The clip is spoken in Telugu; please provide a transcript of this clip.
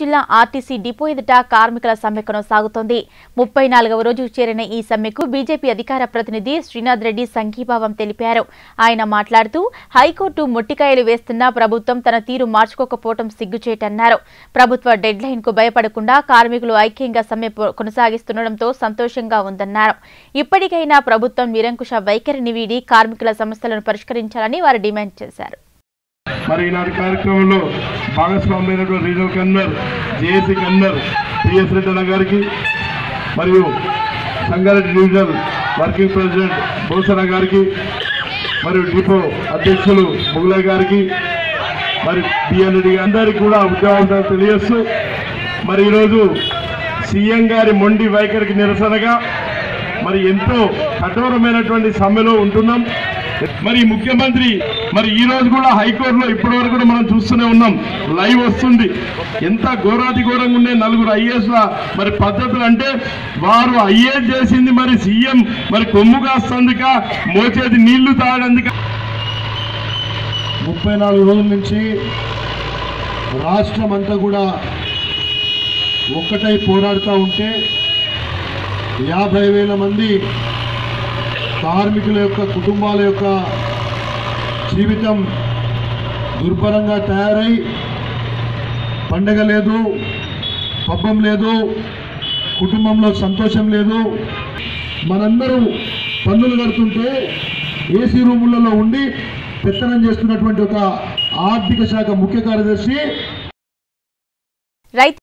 జిల్లా ఆర్టీసీ డిపో ఎదుట కార్మికుల సమ్మె కొనసాగుతోంది. ముప్పై నాలుగవ రోజు చేరిన ఈ సమ్మెకు బీజేపీ అధికార ప్రతినిధి శ్రీనాథ్ రెడ్డి సంఘీభావం తెలిపారు. ఆయన మాట్లాడుతూ హైకోర్టు మొట్టికాయలు వేస్తున్నా ప్రభుత్వం తన తీరు మార్చుకోకపోవటం సిగ్గుచేటన్నారు. ప్రభుత్వ డెడ్ లైన్కు భయపడకుండా కార్మికులు ఐక్యంగా సమ్మె కొనసాగిస్తుండటంతో సంతోషంగా ఉందన్నారు. ఇప్పటికైనా ప్రభుత్వం నిరంకుశ వైఖరిని వీడి కార్మికుల సమస్యలను పరిష్కరించాలని వారు డిమాండ్ చేశారు. మరి ఈనాటి కార్యక్రమంలో భాగస్వామ్యమైనటువంటి regional convener JAC convener PS Reddy గారికి మరియు సంగారెడ్డి డివిజనల్ వర్కింగ్ ప్రెసిడెంట్ భూషణ గారికి మరియు డిపో అధ్యక్షులు ముగులా గారికి మరి పిఎన్ రెడ్డి అందరికీ కూడా ఉద్యోగం తెలియజేస్తూ మరి ఈరోజు సీఎం గారి మొండి వైఖరికి నిరసనగా మరి ఎంతో కఠోరమైనటువంటి సమ్మెలో ఉంటున్నాం. మరి ముఖ్యమంత్రి మరి ఈ రోజు కూడా హైకోర్టులో ఇప్పటి వరకు కూడా మనం చూస్తూనే ఉన్నాం. లైవ్ వస్తుంది. ఎంత ఘోరాతి ఘోరంగా ఉండే నలుగురు ఐఏఎస్ మరి పద్ధతులు అంటే వారు ఐఏఎస్ చేసింది మరి సీఎం మరి కొమ్ము కాస్తందుక మోచేది నీళ్ళు తాగడందుక ముప్పై నాలుగు రోజుల నుంచి రాష్ట్రం అంతా కూడా ఒక్కటై పోరాడుతూ ఉంటే యాభై వేల మంది కార్మికుల యొక్క కుటుంబాల యొక్క జీవితం దుర్భరంగా తయారై పండగ లేదు పబ్బం లేదు కుటుంబంలో సంతోషం లేదు. మనందరూ పన్నులు కడుతుంటే ఏసీ రూములలో ఉండి పెత్తనం చేస్తున్నటువంటి ఒక ఆర్థిక శాఖ ముఖ్య కార్యదర్శి. రైతు